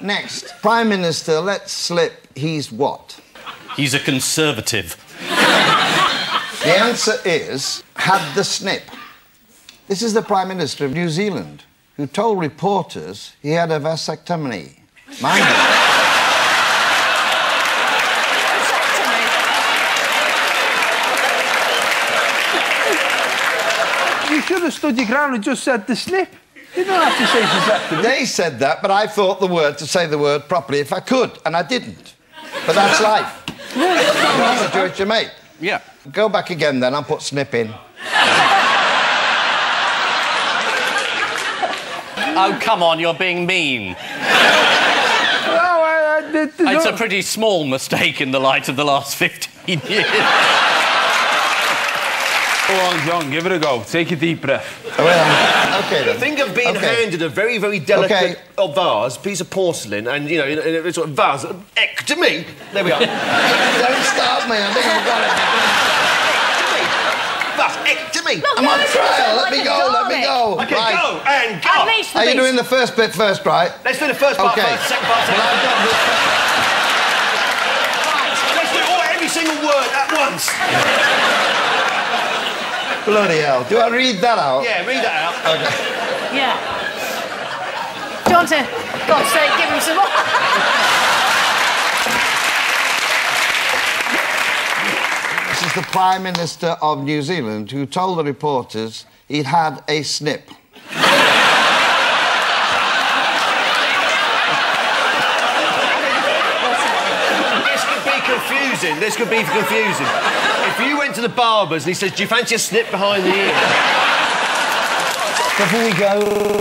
Next, Prime Minister lets slip he's what? He's a conservative. The answer is had the snip. This is the Prime Minister of New Zealand who told reporters he had a vasectomy. Mind you. You should have stood your ground and just said the snip. You don't have to say vasectomy. They said that, but I thought the word to say the word properly if I could, and I didn't. But that's life. That's a choice you make. Yeah. Go back again then, I'll put snip in. Oh, come on, you're being mean. No, I, I, there- It's no- a pretty small mistake in the light of the last 15 years. Go on, John, give it a go. Take a deep breath. Well, okay then. Think of being Okay. handed a very, very delicate Okay. vase, piece of porcelain, and, you know, in a, in a sort of vase. Ec to me. There we are. Don't stop me, I think I've got it. vase. Ec to me. I'm on trial, let me go, let me go. Okay, Right. go and go. At least Are you doing the first bit first, right? Let's do the first part Okay. first, second part second. Well, I've got Let's do all, every single word at once. This... Bloody hell. Do I read that out? Yeah, read that out. Okay. Yeah. Do you want to, God's sake, give him some more? This is the Prime Minister of New Zealand who told the reporters he'd had a snip. This could be confusing. This could be confusing. If you went to the barber's and he says, "Do you fancy a snip behind the ear?" Before we go...